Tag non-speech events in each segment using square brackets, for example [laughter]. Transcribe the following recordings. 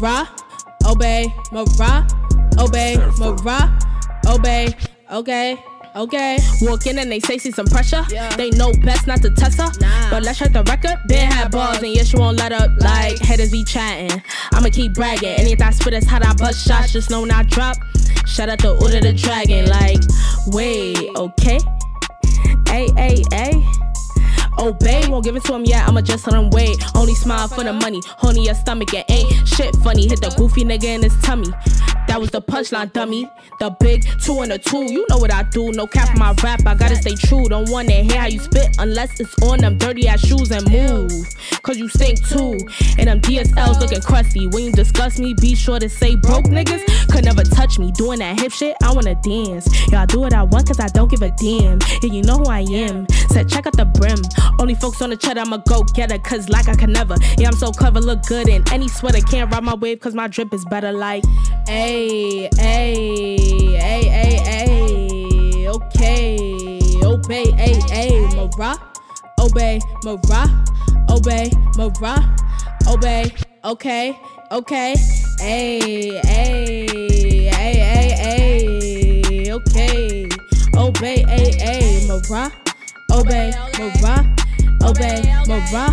Marah, Obay, Marah, Obay, Marah, Obay, okay. Okay. Walk in and they say see some pressure. Yeah. They know best not to test her. Nah. But let's check the record. Been had balls and yes, you won't let up. Like haters be chatting. I'ma keep bragging. Anything I spit is hot, I bust shots. Just know when I drop. Shout out to Order the Dragon. Like, wait, okay. Hey, hey, hey. Obey, won't give it to him yet. I'ma just let him wait. Only smile for the money. Honey, your stomach, it ain't shit funny. Hit the goofy nigga in his tummy. That was the punchline, dummy. The big two and a two. You know what I do. No cap my rap. I gotta stay true. Don't wanna hear how you spit unless it's on them dirty ass shoes and move. Cause you stink too. And them DSLs looking crusty. When you discuss me, be sure to say broke niggas could never touch me. Doing that hip shit, I wanna dance. Y'all do what I want cause I don't give a damn. Yeah, you know who I am. Said check out the brim. Only folks on the chat, I'ma go get it. Cause like I can never. Yeah, I'm so clever, look good in any sweater. Can't ride my wave cause my drip is better. Like, ayy, ayy, ayy, ayy, ayy. Okay, obey, ayy, ayy. Marah, Obay, Marah, Obay, Marah, Obay. Okay, okay. Ayy, ayy, ayy, ayy, ayy. Okay, obey, ayy, ayy. Marah, Obay, Marah, Obay, Marah,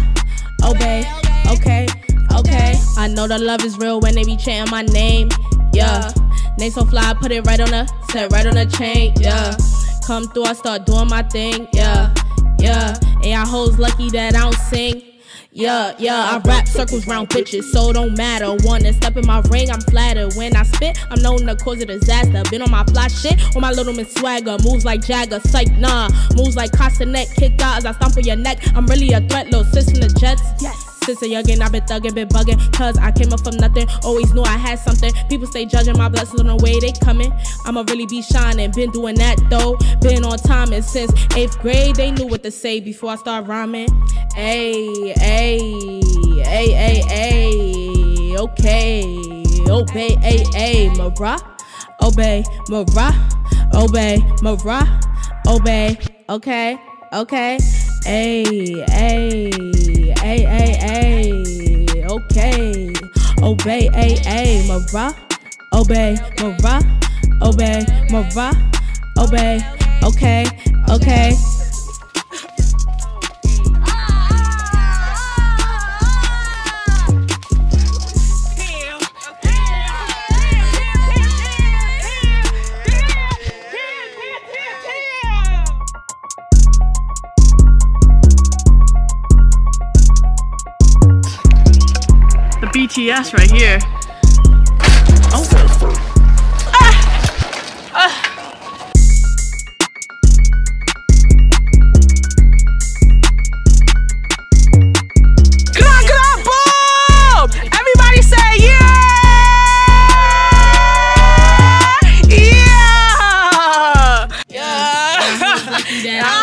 Obay. Okay, okay. I know the love is real when they be chanting my name. Yeah, name so fly, I put it right on the set, right on the chain. Yeah, come through, I start doing my thing. Yeah, yeah. And y'all hoes lucky that I don't sing. Yeah, yeah, I rap circles round bitches, so don't matter. Wanna step in my ring, I'm flattered. When I spit, I'm known to cause a disaster. Been on my fly shit, on my little miss swagger. Moves like Jagger, psych, nah. Moves like Castanet, kick out as I stomp on your neck. I'm really a threat, little sis in the jets. Yes. Since a youngin', i been thuggin', been buggin'. Cause I came up from nothing, always knew I had something. People stay judging my blessings on the way they coming. I'ma really be shining, been doing that though. Been on time and since eighth grade, they knew what to say before I start rhyming. Ayy, ayy, ayy, ayy. Okay, obey, ayy, ayy. Marah, Obay, Marah, Obay, Marah, Obay. Okay, okay. Ayy, ayy, ayy, ayy, ayy. Okay, obey, ayy, ayy. Marah, Obay, Marah, Obay, Marah, Obay. Okay, okay. The BTS right here. Come on, come on, boom! Everybody say yeah! [laughs]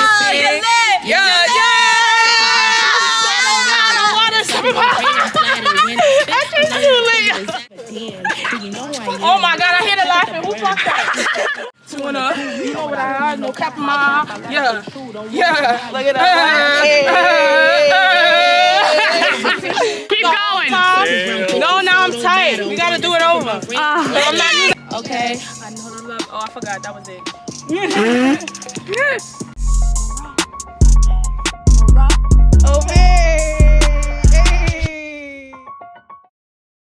you know what I no cap ma. Yeah, yeah. Look at that. Keep going. No, now I'm tired. We gotta do it over. Uh. I'm Okay. I know the love. Oh, I forgot. That was it. [laughs]